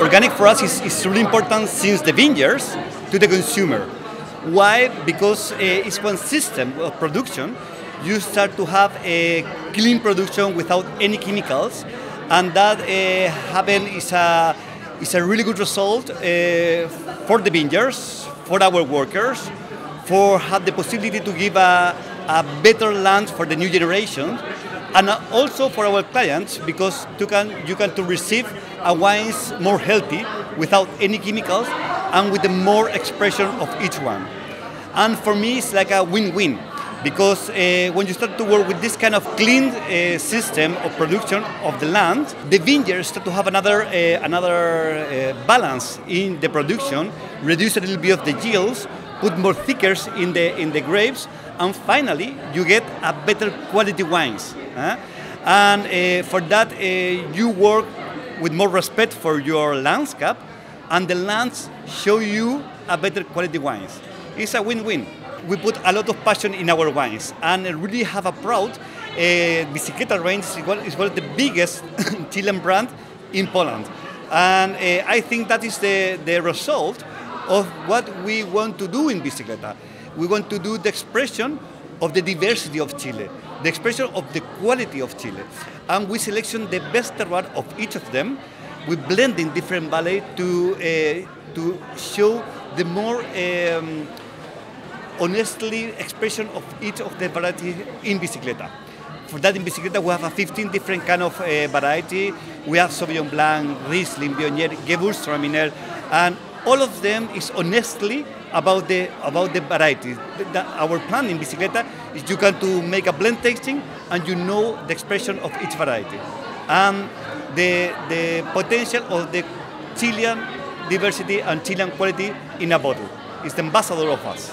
Organic for us is, is really important since the vineyards to the consumer. Why? Because uh, it's one system of production. You start to have a clean production without any chemicals, and that uh, happen is a is a really good result uh, for the vineyards, for our workers, for have the possibility to give a, a better land for the new generation, and also for our clients because you can you can to receive a wines more healthy without any chemicals and with the more expression of each one. And for me, it's like a win-win because uh, when you start to work with this kind of clean uh, system of production of the land, the vineyards start to have another uh, another uh, balance in the production, reduce a little bit of the yields, put more thickers in the in the grapes, and finally you get a better quality wines. And uh, for that, uh, you work with more respect for your landscape, and the lands show you a better quality wines. It's a win-win. We put a lot of passion in our wines, and really have a proud. Uh, Bicicleta range is one, is one of the biggest Chilean brand in Poland, and uh, I think that is the, the result of what we want to do in Bicicleta. We want to do the expression of the diversity of Chile, the expression of the quality of Chile. And we selection the best terroir of each of them. We blend in different valley to, uh, to show the more um, honestly expression of each of the variety in Bicicleta. For that in Bicicleta we have a 15 different kind of uh, variety. We have Sauvignon Blanc, Riesling, Viognier, Gewürztraminer, and all of them is honestly about the about the variety. The, the, our plan in Bicicleta is you can to make a blend tasting and you know the expression of each variety and the the potential of the Chilean diversity and Chilean quality in a bottle. It's the ambassador of us.